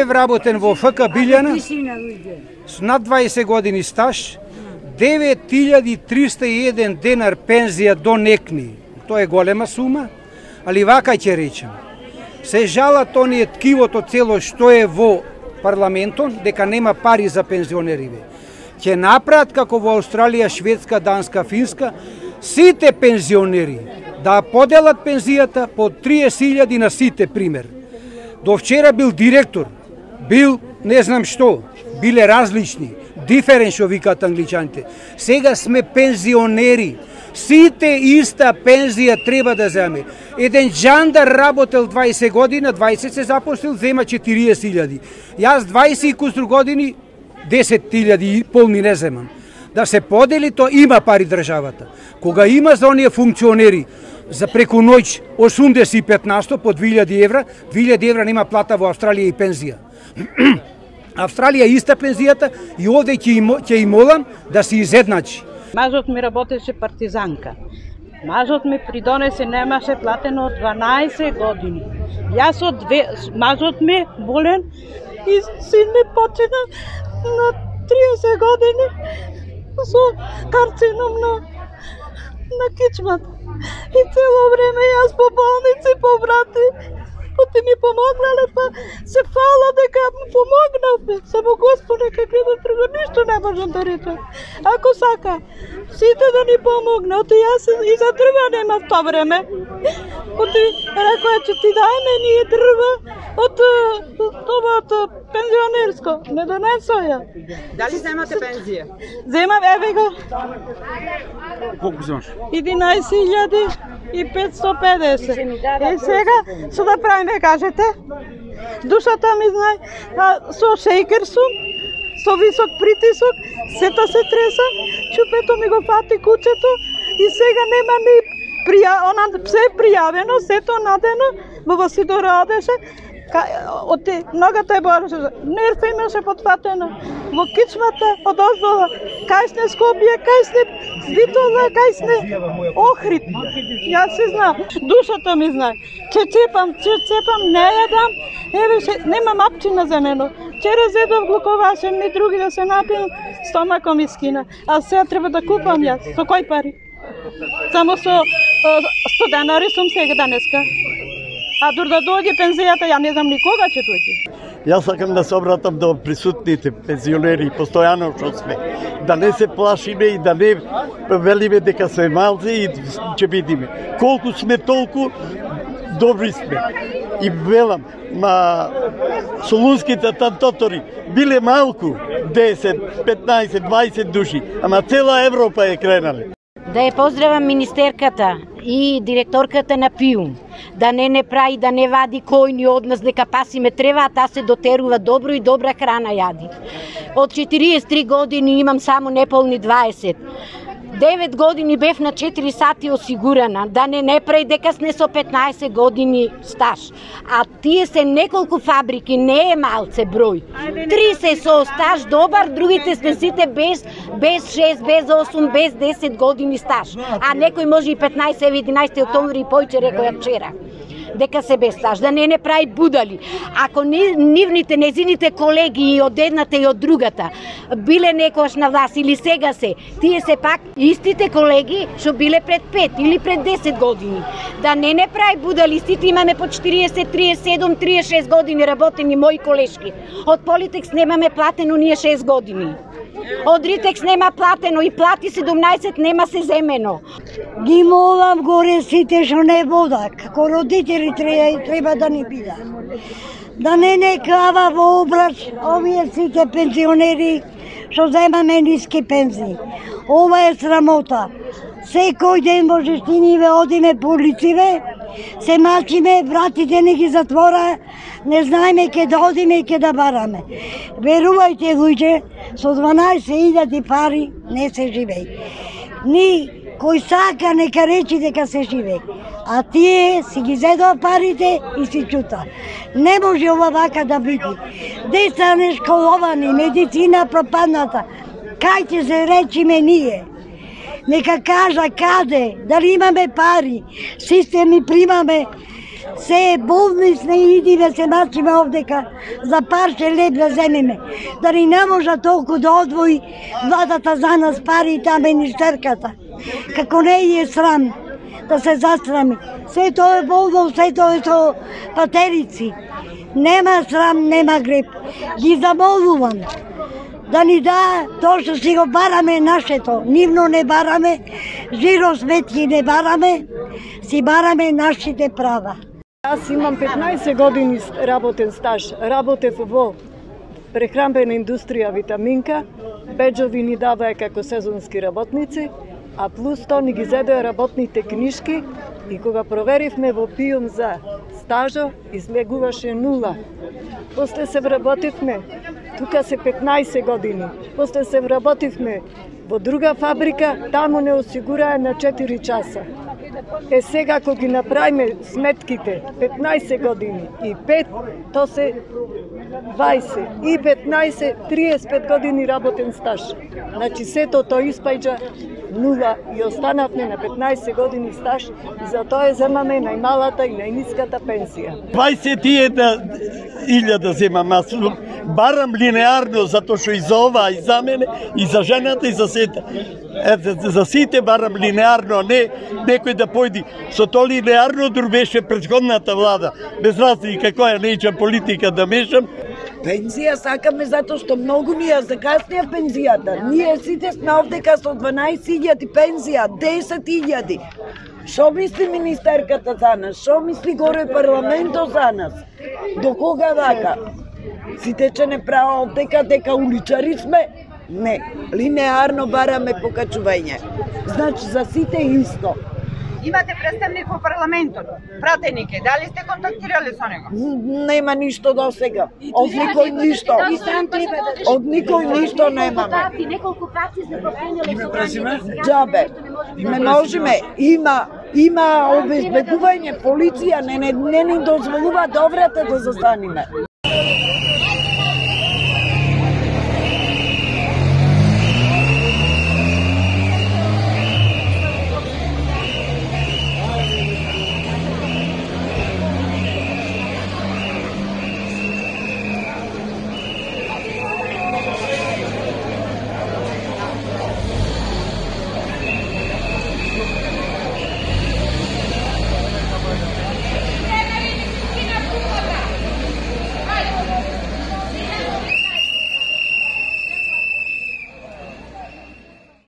Бев работен во ФК Билјана с над 20 години стаж, 9301 денар пензија до некни. Тоа е голема сума, али вака ќе речем. Се жалат оние ткивото цело што е во парламентот дека нема пари за пензионериве. Ќе направат како во Австралија, Шведска, Данска, Финска, сите пензионери да поделат пензијата по 30.000 на сите, пример. До вчера бил директор, бил не знам што, биле различни, диферен што викаат англичаните. Сега сме пензионери. Сите иста пензија треба да земе. Еден джандар работел 20 година, 20 се запостил, зема 40.000. Јас 20 и кустру години, 10.000 и полни не земам. Да се подели, то има пари државата. Кога има за оние функционери, за преку ноќ 85 по 2000 евра, 2000 евра нема плата во Австралија и пензија. Австралија иста пензијата и овде ќе им, ќе им молам да се изедначи. Мажот ми работеше партизанка. Мажот ми придонесе немаше платено од 12 години. Јас од две, мажот ми болен и син ми почина на 30 години со карцином на на кичмата. И цело време јас по болници, по врати, ти ми помогнале, па се фала дека ми помогнавме. Само Господе, како да друго ништо не можам да речам. Ако сака, сите да ни помогнат, јас и за друга нема в то време. Оти рекоа че ти дајме ние дрва од тоа од пензионерско. Не донесо ја. Дали земате пензија? Земав, еве го. Колку земаш? 11.000 и 550. Е сега, што да правиме, кажете? Душата ми знае, а, со шейкер сум, со висок притисок, сета се треса, чупето ми го фати кучето и сега нема ни прија, она се пријавено, сето надено, во Васидо радеше, од ногата е бореше, нерфа имаше потфатено, во кичмата од оздола, кај сне Скопје, кај сне Битола, кај сне Охрид. Јас се знам, душата ми знае. Че цепам, че цепам, не јадам, еве ше, нема мапчина за нено. Вчера зедов глуковаше ми други да се напијам, стомаком ми скина. А сега треба да купам јас. Со кој пари? Само со 100 денари сум сега данеска. А дур да дојде пензијата, ја не знам никога ќе дојде. Јас сакам да се обратам до присутните пензионери, постојано што сме. Да не се плашиме и да не велиме дека се малци и ќе видиме. Колку сме толку добри сме. И велам, ма солунските тантотори биле малку, 10, 15, 20 души, ама цела Европа е кренале. Да ја поздравам министерката и директорката на ПИУМ. Да не не прави, да не вади кој ни од нас, дека пасиме трева, а та се дотерува добро и добра храна јади. Од 43 години имам само неполни 20. 9 години бев на 4 сати осигурена, да не не прави дека сме со 15 години стаж. А тие се неколку фабрики, не е малце број. Три се со стаж добар, другите сме сите без, без 6, без 8, без 10 години стаж. А некој може и 15, 11 октомври и појче рекоја вчера дека се бесташ, да не не прави будали. Ако ни, нивните, незините колеги и од едната и од другата биле некош на власт или сега се, тие се пак истите колеги што биле пред 5 или пред 10 години. Да не не прави будали, сите имаме по 40, 37, 36 години работени мои колешки. Од Политекс немаме платено ние 6 години. Од Ритекс нема платено и плати 17 нема се земено. Ги молам горе сите што не вода, како родители треба, треба да ни бида. Да не не кава во образ овие сите пензионери што земаме ниски пензии. Ова е срамота. Секој ден во жестиниве одиме по улициве, се мачиме, вратите не ги затвора, не знаеме ке да одиме и ке да бараме. Верувајте, луѓе, со 12.000 пари не се живеј. Ни кој сака нека речи дека се живе. А тие си ги зедоа парите и си чута. Не може ова вака да биде. Деца нешколовани, медицина пропадната. Кај ќе се речиме ние? Нека кажа каде, дали имаме пари, системи примаме, се болнични идиме да се мачиме овдека за парче леб да земеме. Дали не може толку да одвои владата за нас пари и таме министерката. Како не е срам да се застрами. Се тоа е болно, се тоа е со патерици. Нема срам, нема греб. Ги замолувам да ни да тоа што си го бараме нашето. Нивно не бараме, жиро сметки не бараме, си бараме нашите права. Јас имам 15 години работен стаж. Работев во прехранбена индустрија Витаминка. Беджови ни даваја како сезонски работници, а плюс тоа ни ги зедоја работните книжки и кога проверивме во ПИУМ за стажо, излегуваше нула. После се вработивме Тука се 15 години. После се вработивме во друга фабрика, таму не осигураа на 4 часа. Е сега кога ги направиме сметките 15 години и 5, то се 20 и 15, 35 години работен стаж. Значи сето тоа испаѓа нула и останавме на 15 години стаж и за тоа земаме најмалата и најниската пенсија. 21 илјада земам, аз барам линеарно затоа што и за ова, и за мене, и за жената, и за сета. Е, за, за сите барам линеарно, а не некој да појди. Со тоа линеарно дур беше предходната влада. Без разлика која неќа политика да мешам, Пензија сакаме затоа што многу ни ја закаснија пензијата. Ние сите сме овдека со 12.000 пензија, 10.000. Шо мисли министерката за нас? Шо мисли горе парламентот за нас? До кога вака? Сите че не право овдека дека уличари сме? Не, линеарно бараме покачување. Значи за сите исто. Имате представник во парламентот, пратеник е. Дали сте контактирали со него? Нема ништо до сега. Од никој ништо. Од никој ништо немаме. Неколку пати сме поканиле Джабе. Не можеме. Има има обезбедување полиција не не не ни дозволува добрата да застаниме.